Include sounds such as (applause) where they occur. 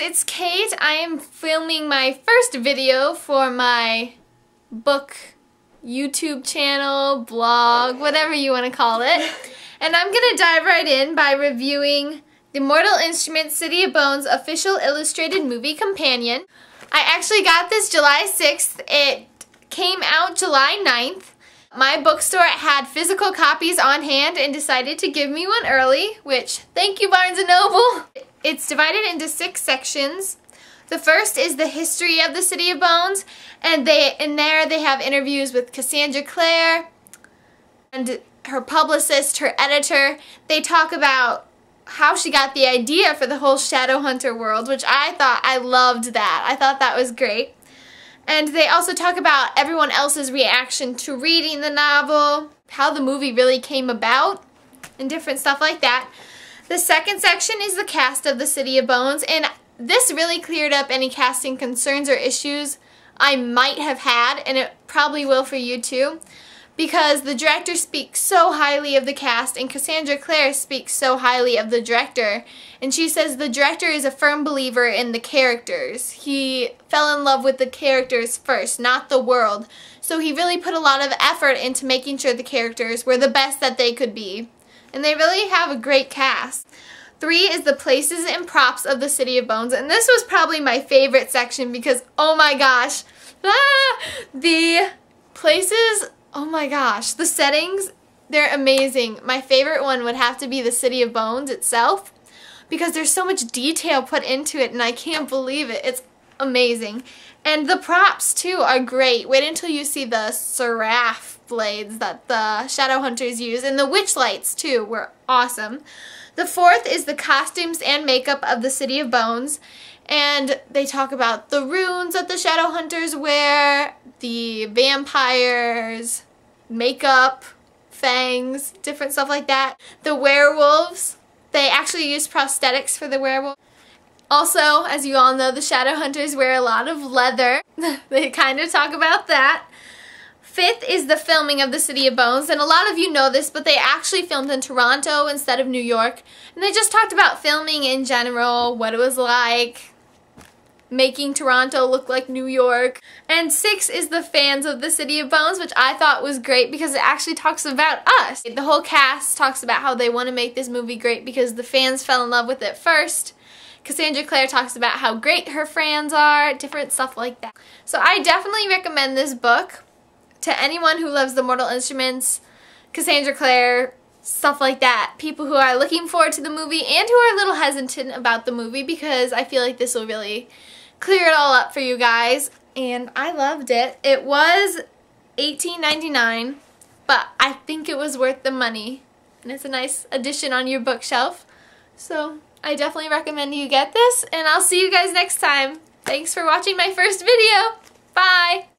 it's Kate. I am filming my first video for my book YouTube channel, blog, whatever you want to call it. (laughs) And I'm going to dive right in by reviewing the Mortal Instruments City of Bones official illustrated movie companion. I actually got this July 6th. It came out July 9th. My bookstore had physical copies on hand and decided to give me one early, which thank you Barnes & Noble. It's divided into six sections. The first is the history of the City of Bones, and they in there they have interviews with Cassandra Clare and her publicist, her editor. They talk about how she got the idea for the whole Shadowhunter world, which I thought I loved that. I thought that was great. And they also talk about everyone else's reaction to reading the novel, how the movie really came about, and different stuff like that. The second section is the cast of the City of Bones, and this really cleared up any casting concerns or issues I might have had, and it probably will for you too because the director speaks so highly of the cast and Cassandra Clare speaks so highly of the director. And she says the director is a firm believer in the characters. He fell in love with the characters first, not the world. So he really put a lot of effort into making sure the characters were the best that they could be. And they really have a great cast. Three is the places and props of the City of Bones. And this was probably my favorite section because, oh my gosh, ah, (laughs) the places Oh my gosh, the settings, they're amazing. My favorite one would have to be the City of Bones itself because there's so much detail put into it and I can't believe it. It's amazing. And the props too are great. Wait until you see the seraph blades that the shadow hunters use and the witch lights too were awesome. The fourth is the costumes and makeup of the City of Bones and they talk about the runes that the shadow hunters wear, the vampires, makeup, fangs, different stuff like that. The werewolves, they actually use prosthetics for the werewolf. Also, as you all know, the shadow hunters wear a lot of leather. (laughs) they kind of talk about that. Fifth is the filming of The City of Bones, and a lot of you know this, but they actually filmed in Toronto instead of New York. And they just talked about filming in general, what it was like, making Toronto look like New York. And six is the fans of the City of Bones, which I thought was great because it actually talks about us. The whole cast talks about how they want to make this movie great because the fans fell in love with it first. Cassandra Clare talks about how great her fans are, different stuff like that. So I definitely recommend this book to anyone who loves the Mortal Instruments, Cassandra Clare, stuff like that. People who are looking forward to the movie and who are a little hesitant about the movie because I feel like this will really clear it all up for you guys. And I loved it. It was $18.99, but I think it was worth the money. And it's a nice addition on your bookshelf. So I definitely recommend you get this. And I'll see you guys next time. Thanks for watching my first video. Bye!